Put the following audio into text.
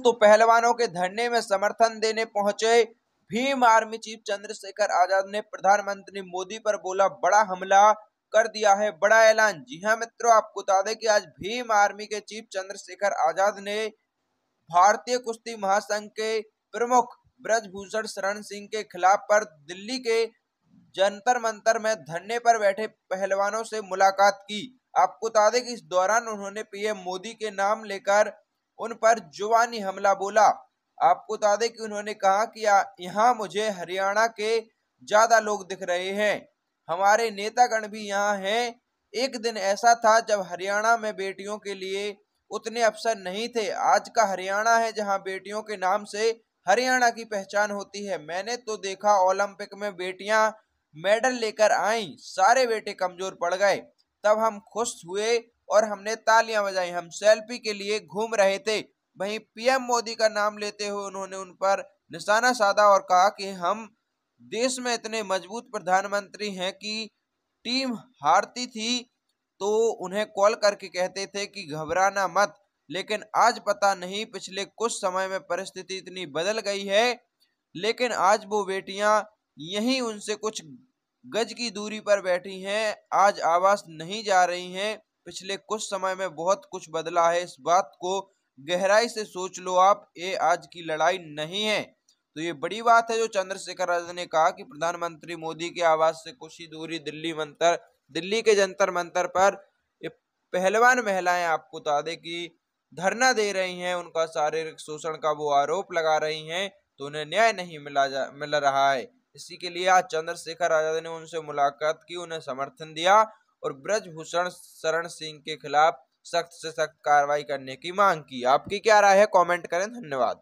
तो पहलवानों के धरने में समर्थन देने पहुँचे। भीम आर्मी चीफ चंद्रशेखर आज़ाद ने प्रधानमंत्री मोदी पर बोला, बड़ा हमला कर दिया है, बड़ा ऐलान। जी हाँ मित्रों, आपको बता दें कि आज भीम आर्मी के चीफ चंद्रशेखर आज़ाद ने भारतीय कुश्ती महासंघ के प्रमुख ब्रजभूषण शरण सिंह के खिलाफ पर दिल्ली के जंतर मंतर में धरने पर बैठे पहलवानों से मुलाकात की। आपको बता दें कि इस दौरान उन्होंने पीएम मोदी के नाम लेकर उन पर जुबानी हमला बोला। आपको बता दें कि उन्होंने कहा कि यहाँ मुझे हरियाणा के ज़्यादा लोग दिख रहे हैं। हमारे नेतागण भी यहाँ हैं। एक दिन ऐसा था जब हरियाणा में बेटियों के लिए उतने अवसर नहीं थे। आज का हरियाणा है जहाँ बेटियों के नाम से हरियाणा की पहचान होती है। मैंने तो देखा ओलंपिक में बेटियाँ मेडल लेकर आई। सारे बेटे कमज़ोर पड़ गए। तब हम खुश हुए और हमने तालियाँ बजाई। हम सेल्फी के लिए घूम रहे थे। वहीं पीएम मोदी का नाम लेते हुए उन्होंने उन पर निशाना साधा और कहा कि हम देश में इतने मज़बूत प्रधानमंत्री हैं कि टीम हारती थी तो उन्हें कॉल करके कहते थे कि घबराना मत। लेकिन आज पता नहीं, पिछले कुछ समय में परिस्थिति इतनी बदल गई है, लेकिन आज वो बेटियाँ यहीं उनसे कुछ गज की दूरी पर बैठी हैं। आज आवास नहीं जा रही हैं। पिछले कुछ समय में बहुत कुछ बदला है। इस बात को गहराई से सोच लो आप, ये आज की लड़ाई नहीं है। तो ये बड़ी बात है जो चंद्रशेखर आज़ाद ने कहा कि प्रधानमंत्री मोदी के आवास से कुछ ही दूरी दिल्ली मंत्र, दिल्ली के जंतर मंतर पर पहलवान महिलाएँ आपको बता दें कि धरना दे रही हैं। उनका शारीरिक शोषण का वो आरोप लगा रही हैं तो उन्हें न्याय नहीं मिला जा, मिल रहा है। इसी के लिए आज चंद्रशेखर आज़ाद ने उनसे मुलाकात की, उन्हें समर्थन दिया। और ब्रजभूषण शरण सिंह के खिलाफ सख्त से सख्त कार्रवाई करने की मांग की। आपकी क्या राय है? कमेंट करें। धन्यवाद।